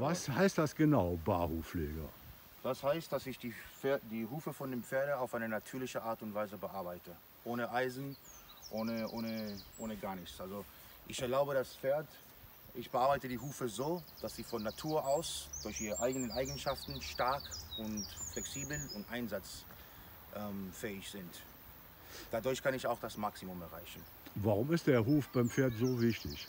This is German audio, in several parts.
Was heißt das genau, Barhufpfleger? Das heißt, dass ich die, Pfer- die Hufe von dem Pferde auf eine natürliche Art und Weise bearbeite. Ohne Eisen, ohne, ohne, ohne gar nichts. Also ich erlaube das Pferd, ich bearbeite die Hufe so, dass sie von Natur aus durch ihre eigenen Eigenschaften stark und flexibel und einsatzfähig sind. Dadurch kann ich auch das Maximum erreichen. Warum ist der Huf beim Pferd so wichtig?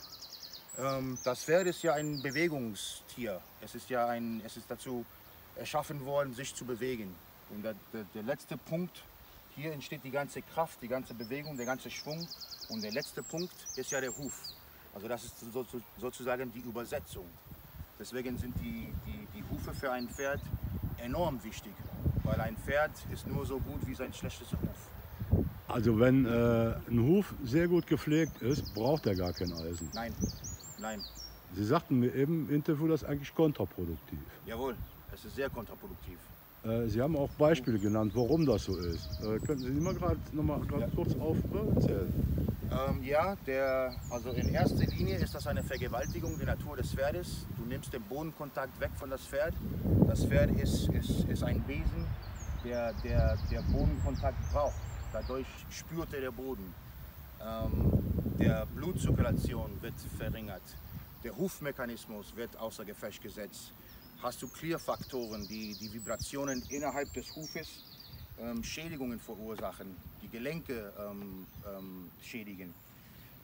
Ähm, das Pferd ist ja ein Bewegungstier. Es ist ja ein, es ist dazu erschaffen worden, sich zu bewegen. Und der, der, der letzte Punkt, hier entsteht die ganze Kraft, die ganze Bewegung, der ganze Schwung. Und der letzte Punkt ist ja der Huf. Also das ist so, so, sozusagen die Übersetzung. Deswegen sind die, die, die Hufe für ein Pferd enorm wichtig. Weil ein Pferd ist nur so gut wie sein schlechtester Huf. Also wenn äh, ein Huf sehr gut gepflegt ist, braucht er gar kein Eisen. Nein, nein, Sie sagten mir eben im Interview, das ist eigentlich kontraproduktiv. jawohl, es ist sehr kontraproduktiv. Äh, Sie haben auch Beispiele genannt, warum das so ist. Äh, könnten Sie mal gerade noch mal Ja. kurz aufzählen? Ähm, ja, der, also in erster Linie ist das eine Vergewaltigung der Natur des Pferdes. Du nimmst den Bodenkontakt weg von das Pferd. Das Pferd ist, ist, ist ein Wesen, der, der, der Bodenkontakt braucht. Dadurch spürt er der Boden. Ähm, der Blutzirkulation wird verringert. Der Hufmechanismus wird außer Gefecht gesetzt. Hast du Klirrfaktoren, die die Vibrationen innerhalb des Hufes ähm, Schädigungen verursachen, die Gelenke ähm, ähm, schädigen.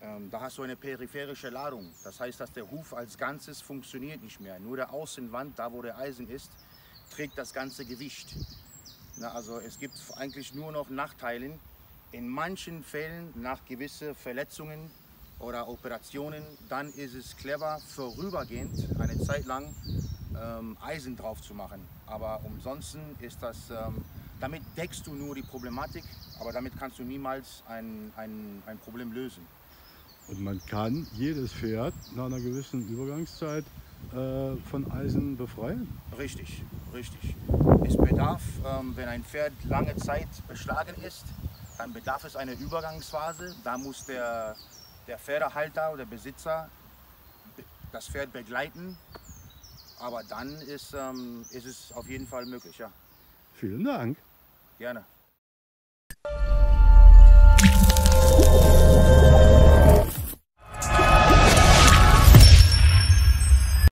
Ähm, da hast du eine peripherische Ladung. Das heißt, dass der Huf als Ganzes funktioniert nicht mehr. Nur der Außenwand, da wo der Eisen ist, trägt das ganze Gewicht. Na, also es gibt eigentlich nur noch Nachteile. In manchen Fällen nach gewissen Verletzungen oder Operationen, dann ist es clever, vorübergehend eine Zeit lang ähm, Eisen drauf zu machen. Aber ansonsten ist das, ähm, damit deckst du nur die Problematik, aber damit kannst du niemals ein, ein, ein Problem lösen. Und man kann jedes Pferd nach einer gewissen Übergangszeit äh, von Eisen befreien. Richtig, richtig. Es bedarf, ähm, wenn ein Pferd lange Zeit beschlagen ist, dann bedarf es einer Übergangsphase. Da muss der, der Pferdehalter oder Besitzer be- das Pferd begleiten. Aber dann ist, ähm, ist es auf jeden Fall möglich, ja. Vielen Dank. Gerne.